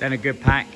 Then a good pack.